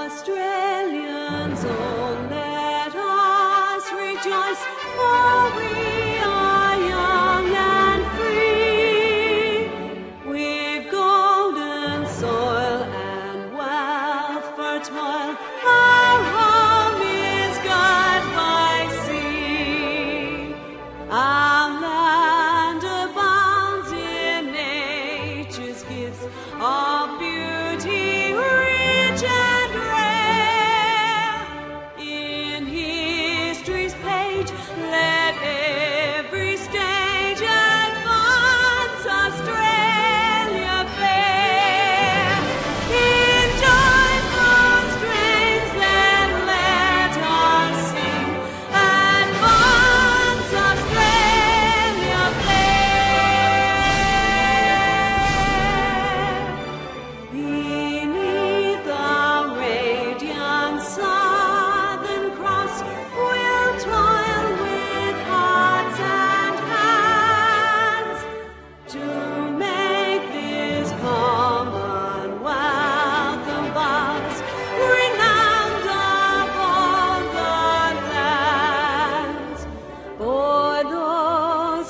Australians, oh let us rejoice, for we are young and free. We've golden soil and wealth.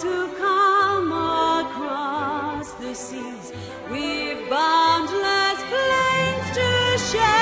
To come across the seas with boundless plains to share.